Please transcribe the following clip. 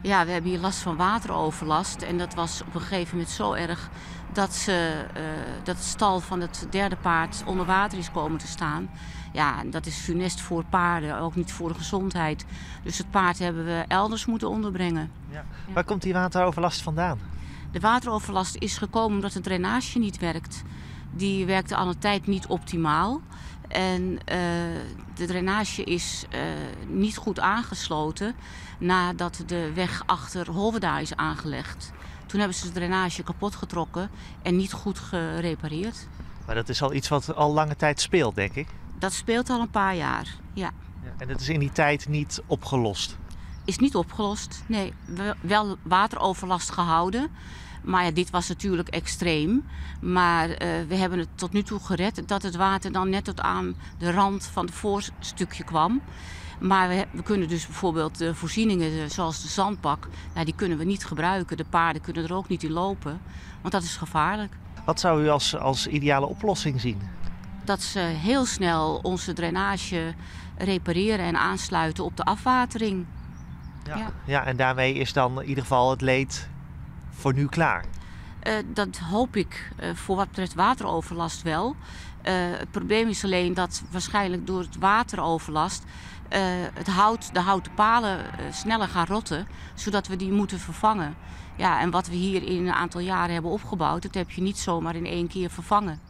Ja, we hebben hier last van wateroverlast. En dat was op een gegeven moment zo erg dat, ze, uh, dat het stal van het derde paard onder water is komen te staan. Ja, dat is funest voor paarden, ook niet voor de gezondheid. Dus het paard hebben we elders moeten onderbrengen. Ja. Waar komt die wateroverlast vandaan? De wateroverlast is gekomen omdat de drainage niet werkt. Die werkte al een tijd niet optimaal. En uh, de drainage is uh, niet goed aangesloten nadat de weg achter Holweda is aangelegd. Toen hebben ze de drainage kapot getrokken en niet goed gerepareerd. Maar dat is al iets wat al lange tijd speelt, denk ik? Dat speelt al een paar jaar, ja. ja en dat is in die tijd niet opgelost? Is niet opgelost, nee. Wel wateroverlast gehouden. Maar ja, dit was natuurlijk extreem. Maar uh, we hebben het tot nu toe gered dat het water dan net tot aan de rand van het voorstukje kwam. Maar we, we, kunnen dus bijvoorbeeld de voorzieningen zoals de zandbak, nou, die kunnen we niet gebruiken. De paarden kunnen er ook niet in lopen, want dat is gevaarlijk. Wat zou u als, als ideale oplossing zien? Dat ze heel snel onze drainage repareren en aansluiten op de afwatering. Ja, ja. en daarmee is dan in ieder geval het leed voor nu klaar? Uh, dat hoop ik uh, voor wat betreft wateroverlast wel. Uh, het probleem is alleen dat waarschijnlijk door het wateroverlast het hout, de houten palen sneller gaan rotten, zodat we die moeten vervangen. Ja, en wat we hier in een aantal jaren hebben opgebouwd, dat heb je niet zomaar in één keer vervangen.